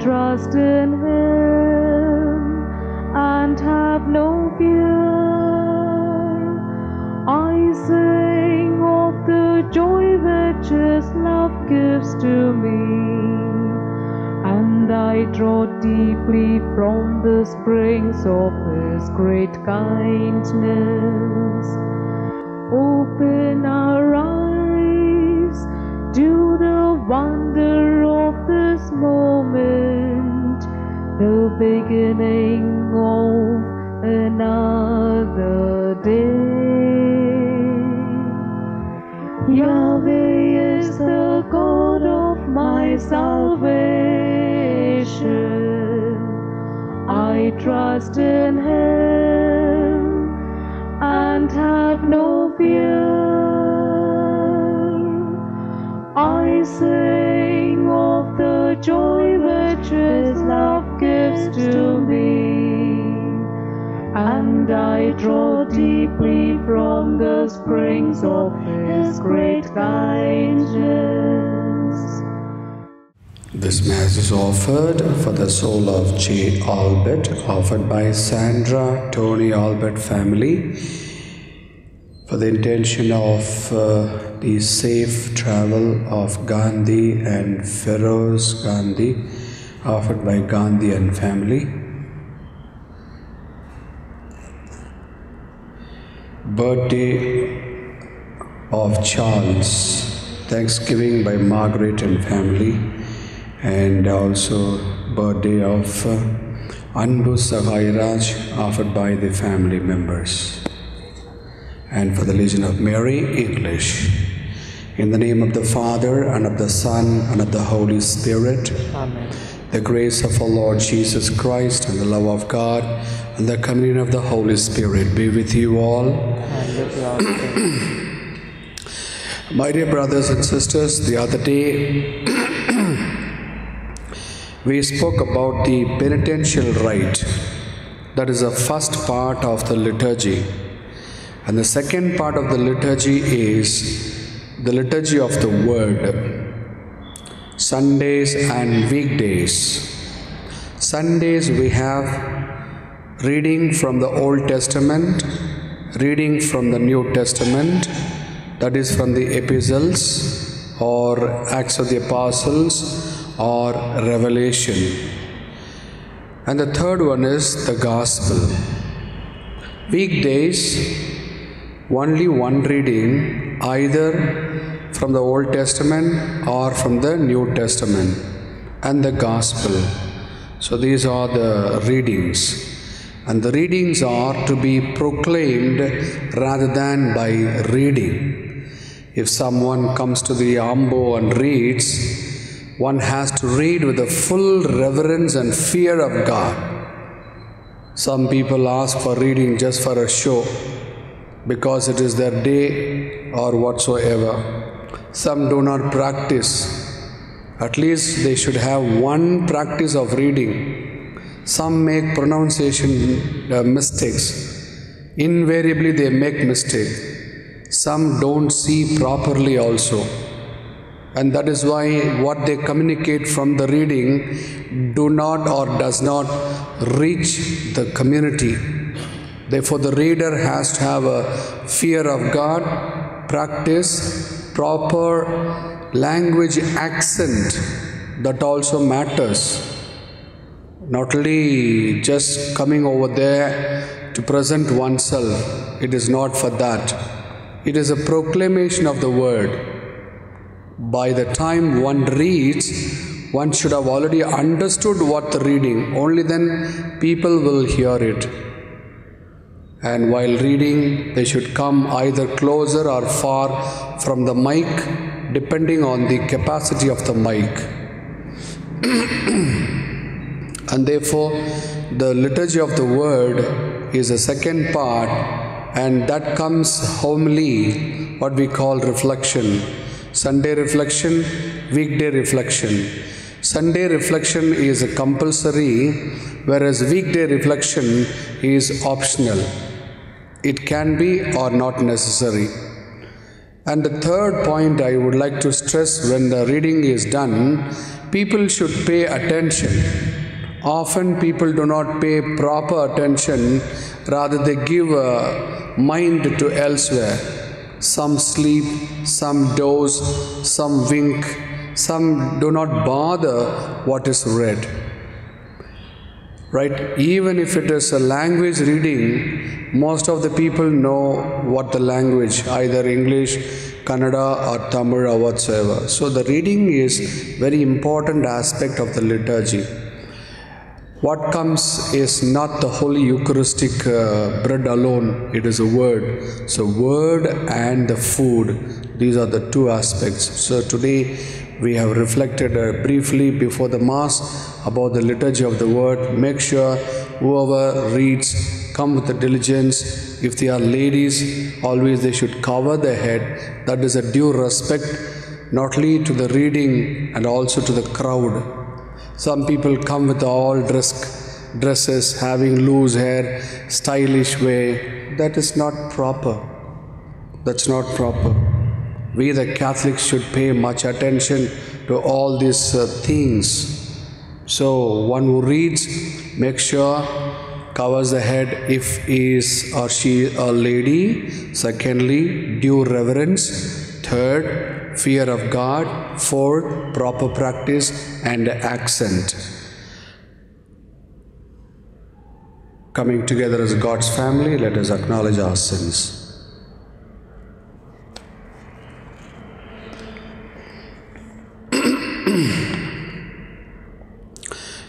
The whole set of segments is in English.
trust in Him and have no fear. I sing of the joy which His love gives to me, and I draw deeply from the springs of His great kindness. Open our eyes to the wonder of this moment, the beginning of another day. Yahweh is the God of my salvation. I trust in Him and have no fear. I sing of the joy which love gives to me, and I draw deeply from the springs of His great kindness. This Mass is offered for the soul of J. Albert, offered by Sandra Tony Albert family, for the intention of uh, the safe travel of Gandhi and Feroz Gandhi, offered by Gandhi and family. Birthday of Charles, Thanksgiving by Margaret and family, and also birthday of uh, Anbu Sagairaj, offered by the family members. And for the Legion of Mary, English. In the name of the Father, and of the Son, and of the Holy Spirit, Amen. The grace of our Lord Jesus Christ, and the love of God, and the communion of the Holy Spirit be with you all. And with your spirit. My dear brothers and sisters, the other day we spoke about the penitential rite. That is the first part of the liturgy. And the second part of the liturgy is the liturgy of the Word. Sundays and weekdays. Sundays we have reading from the Old Testament, reading from the New Testament, that is from the epistles or Acts of the Apostles or Revelation. And the third one is the Gospel. Weekdays, only one reading, either from the Old Testament or from the New Testament, and the Gospel. So these are the readings. And the readings are to be proclaimed rather than by reading. If someone comes to the Ambo and reads, one has to read with a full reverence and fear of God. Some people ask for reading just for a show because it is their day or whatsoever. Some do not practice. At least they should have one practice of reading. Some make pronunciation uh, mistakes. Invariably, they make mistake. Some don't see properly also and that is why what they communicate from the reading do not or does not reach the community therefore the reader has to have a fear of god practice proper language accent that also matters. Not only just coming over there to present oneself it is not for that. It is a proclamation of the word. By the time one reads, one should have already understood what the reading, only then people will hear it. And while reading, they should come either closer or far from the mic, depending on the capacity of the mic. and therefore, the liturgy of the word is a second part, and that comes homily, what we call reflection Sunday reflection, weekday reflection. Sunday reflection is compulsory, whereas weekday reflection is optional. it can be or not necessary. And the third point I would like to stress when the reading is done, people should pay attention. Often people do not pay proper attention, rather, they give a mind to elsewhere. Some sleep, some doze, some wink, some do not bother what is read. Right? Even if it is a language reading most of the people know what the language either english kannada or tamil or whatsoever. So the reading is very important aspect of the liturgy. What comes is not the holy eucharistic uh, bread alone. It is a word. So word and the food. These are the two aspects. So today we have reflected uh, briefly before the mass about the liturgy of the word. Make sure whoever reads come with the diligence. If they are ladies always they should cover their head. That is a due respect not only to the reading and also to the crowd. Some people come with all dress dresses having loose hair stylish way. That is not proper. That's not proper we the Catholics should pay much attention to all these uh, things. So one who reads, make sure covers the head if he is or she a lady. Secondly, due reverence. Third, fear of God. Fourth, proper practice and accent. Coming together as God's family, let us acknowledge our sins.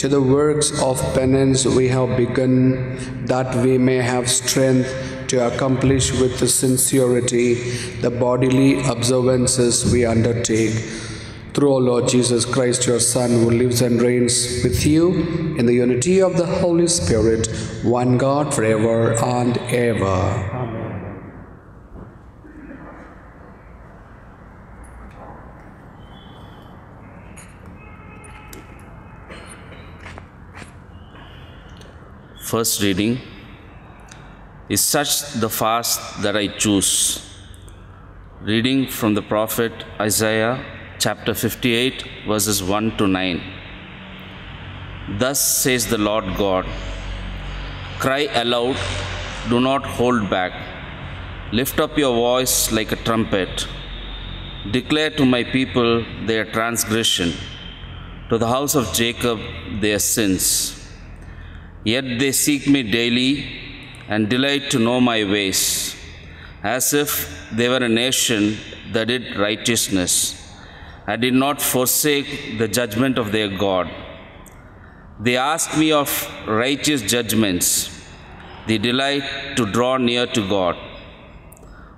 to the works of penance we have begun, that we may have strength to accomplish with sincerity the bodily observances we undertake. Through our Lord Jesus Christ, your Son, who lives and reigns with you in the unity of the Holy Spirit, one God forever and ever. First reading is such the fast that I choose. Reading from the prophet Isaiah chapter 58 verses 1 to 9. Thus says the Lord God Cry aloud, do not hold back. Lift up your voice like a trumpet. Declare to my people their transgression, to the house of Jacob their sins. Yet they seek me daily and delight to know my ways, as if they were a nation that did righteousness and did not forsake the judgment of their God. They ask me of righteous judgments. They delight to draw near to God.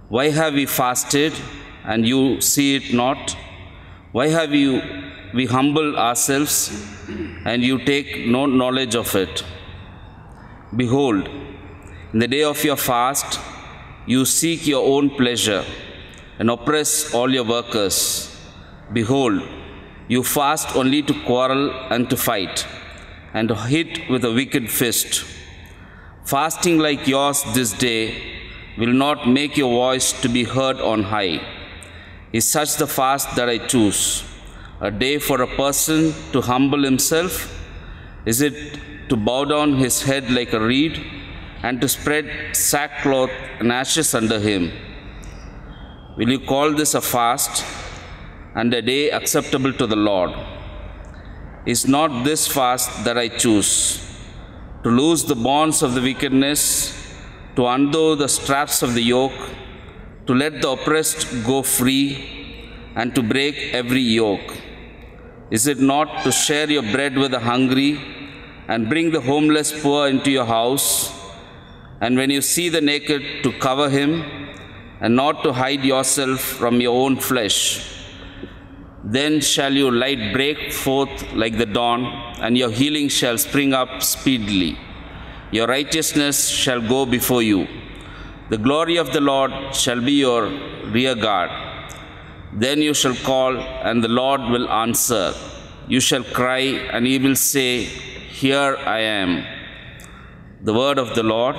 Why have we fasted and you see it not? Why have you we humble ourselves and you take no knowledge of it? Behold, in the day of your fast, you seek your own pleasure and oppress all your workers. Behold, you fast only to quarrel and to fight, and to hit with a wicked fist. Fasting like yours this day will not make your voice to be heard on high. Is such the fast that I choose? A day for a person to humble himself? Is it to bow down his head like a reed and to spread sackcloth and ashes under him? Will you call this a fast and a day acceptable to the Lord? Is not this fast that I choose? To loose the bonds of the wickedness, to undo the straps of the yoke, to let the oppressed go free, and to break every yoke? Is it not to share your bread with the hungry and bring the homeless poor into your house? And when you see the naked, to cover him and not to hide yourself from your own flesh. Then shall your light break forth like the dawn, and your healing shall spring up speedily. Your righteousness shall go before you. The glory of the Lord shall be your rear guard. Then you shall call, and the Lord will answer. You shall cry, and he will say, Here I am. The word of the Lord.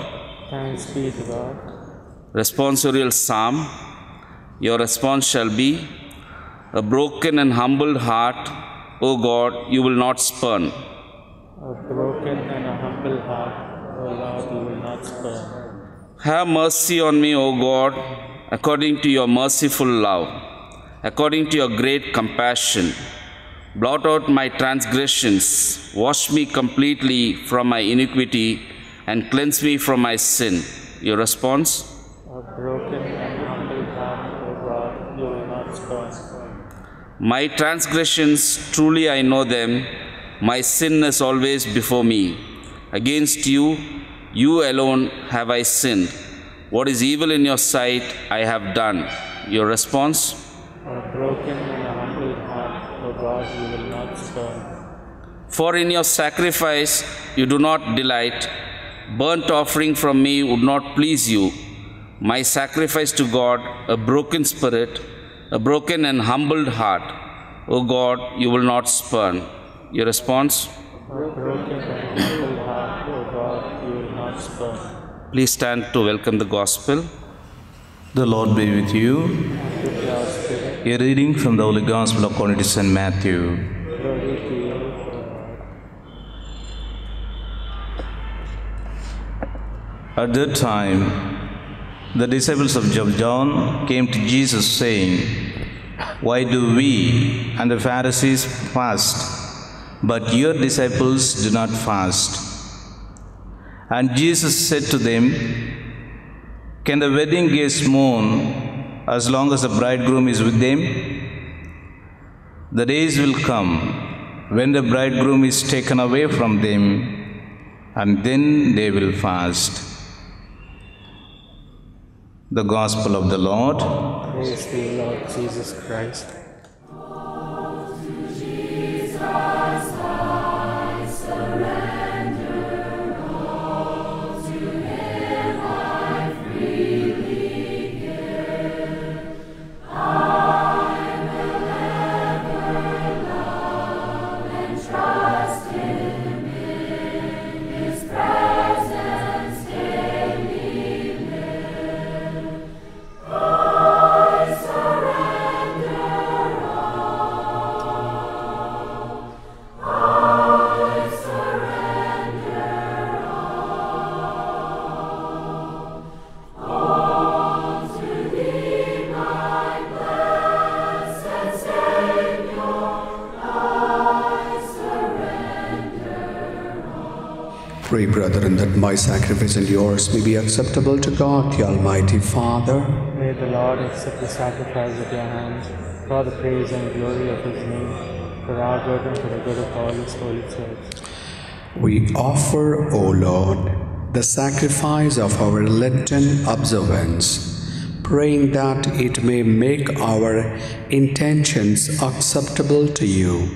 Thanks be to God. Responsorial Psalm. Your response shall be, A broken and humbled heart, O God, you will not spurn. A broken and a humble heart, O Lord, you will not spurn. Have mercy on me, O God, according to your merciful love, according to your great compassion. Blot out my transgressions, wash me completely from my iniquity, and cleanse me from my sin. Your response? A broken and humble heart, O God, you will not spurn. My transgressions, truly I know them. My sin is always before me. Against you, you alone have I sinned. What is evil in your sight, I have done. Your response? A broken and a humble heart, O God, you will not spurn. For in your sacrifice you do not delight. Burnt offering from me would not please you. My sacrifice to God, a broken spirit, a broken and humbled heart. O God, you will not spurn. Your response? Broken and heart, O God, you will not spurn. Please stand to welcome the gospel. The Lord be with you. A reading from the Holy Gospel according to St. Matthew. At that time, the disciples of John came to Jesus, saying, Why do we and the Pharisees fast, but your disciples do not fast? And Jesus said to them, Can the wedding guests mourn as long as the bridegroom is with them? The days will come when the bridegroom is taken away from them, and then they will fast. The Gospel of the Lord. Praise to Lord Jesus Christ. Pray, brethren, that my sacrifice and yours may be acceptable to God, the Almighty Father. May the Lord accept the sacrifice at your hands for the praise and glory of his name, for our good and for the good of all his holy church. We offer, O Lord, the sacrifice of our Lenten observance, praying that it may make our intentions acceptable to you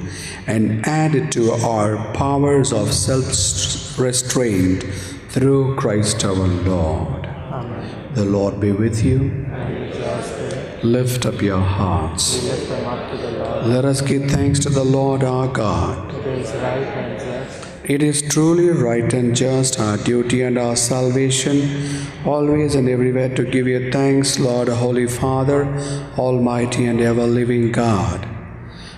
and add to our powers of self restraint through Christ our Lord. Amen. The Lord be with you. And with your spirit, Lift up your hearts. we lift them up to the Lord. Let us give thanks to the Lord our God. It is right and It is truly right and just, our duty and our salvation, always and everywhere to give you thanks, Lord, Holy Father, Almighty and ever living God.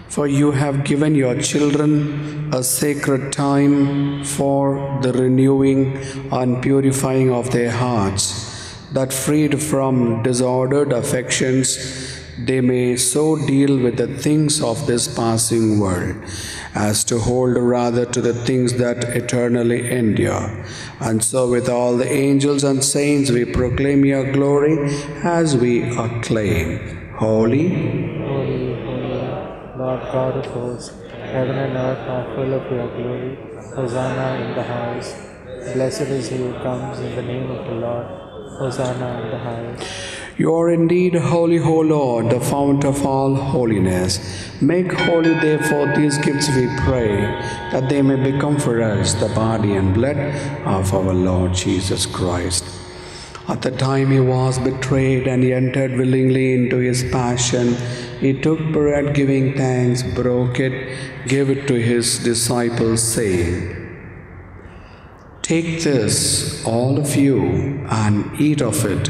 For you have given your children a sacred time for the renewing and purifying of their hearts, that freed from disordered affections, they may so deal with the things of this passing world as to hold rather to the things that eternally endure. And so, with all the angels and saints, we proclaim your glory as we acclaim. Holy, Holy, holy, Lord God of hosts, heaven and earth are full of your glory. Hosanna in the highest. Blessed is he who comes in the name of the Lord. Hosanna in the highest. You are indeed holy, O Lord, the fount of all holiness. Make holy, therefore, these gifts, we pray, that they may become for us the body and blood of our Lord Jesus Christ. At the time he was betrayed and he entered willingly into his passion, he took bread, giving thanks, broke it, gave it to his disciples, saying, Take this, all of you, and eat of it,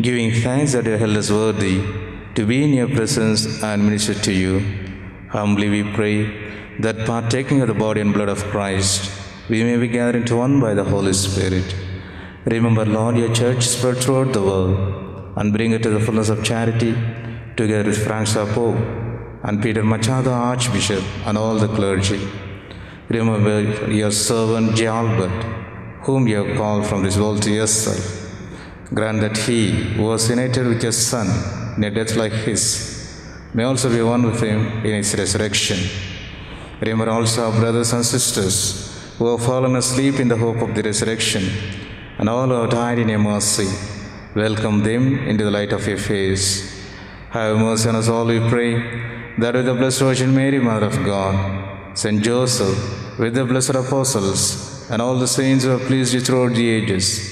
giving thanks that you held us worthy to be in your presence and minister to you. Humbly we pray that partaking of the body and blood of Christ, we may be gathered into one by the Holy Spirit. Remember, Lord, your church spread throughout the world and bring it to the fullness of charity, together with Francois Pope and Peter Machado, Archbishop, and all the clergy. Remember your servant J. Albert, whom you have called from this world to yourself. Grant that he who was united with your Son in a death like his may also be one with him in his resurrection. Remember also our brothers and sisters who have fallen asleep in the hope of the resurrection, and all who have died in your mercy. Welcome them into the light of your face. Have mercy on us all, we pray, that with the Blessed Virgin Mary, Mother of God, Saint Joseph, with the blessed apostles, and all the saints who have pleased you throughout the ages,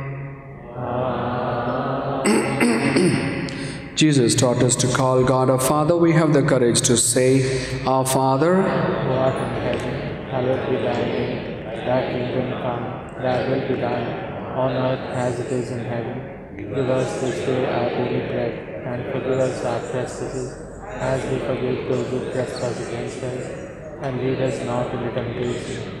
Jesus taught us to call God our Father. We have the courage to say, Our Father, who art in heaven, hallowed be thy name. Thy kingdom come, thy will be done, on earth as it is in heaven. Give us this day our daily bread, and forgive us our trespasses, as we forgive those who trespass against us. And lead us not into temptation,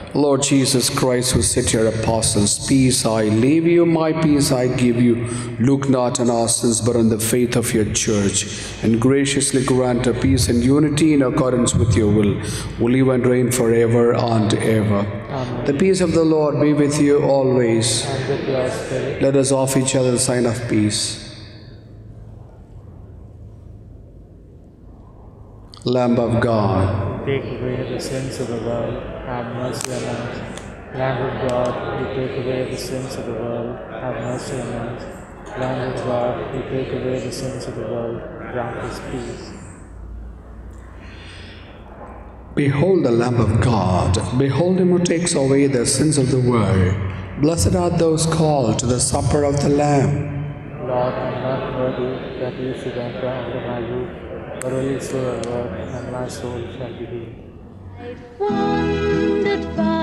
Lord Jesus Christ, who said to your apostles, Peace I leave you, my peace I give you. Look not on our sins, but on the faith of your church, and graciously grant a peace and unity in accordance with your will, who live and reign forever and ever. Amen. The peace of the Lord be with you always. Let us offer each other the sign of peace. Lamb of God, take away the sins of the world, have mercy on us. Lamb of God, you take away the sins of the world, have mercy on us. Lamb of God, you take away the sins of the world, grant us peace. Behold the Lamb of God. Behold him who takes away the sins of the world. Blessed are those called to the supper of the Lamb. Lord, I am not worthy that you should enter under my roof, but only say a word, and my soul shall be healed. Wandered far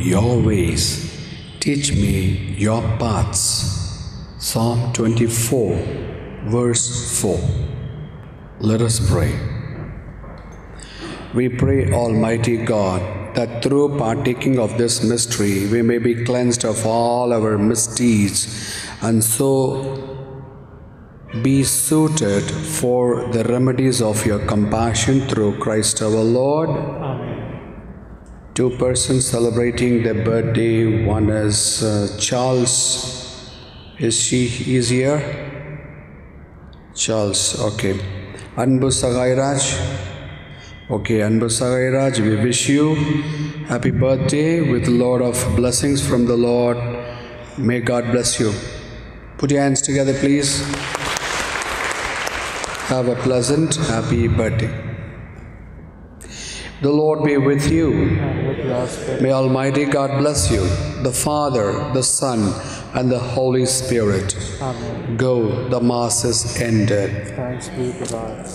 your ways. Teach me your paths. Psalm 24, verse 4. Let us pray. We pray, Almighty God, that through partaking of this mystery we may be cleansed of all our misdeeds and so be suited for the remedies of your compassion through Christ our Lord. Amen. Two persons celebrating their birthday. One is uh, Charles. Is she is here? Charles, okay. Anbu Sagairaj. Okay, Anbu Sagairaj, we wish you happy birthday with a lot of blessings from the Lord. May God bless you. Put your hands together, please. Have a pleasant, happy birthday. The Lord be with you. And with your spirit, May Almighty God bless you, the Father, the Son, and the Holy Spirit. Amen. Go, the Mass is ended. Thanks be to God.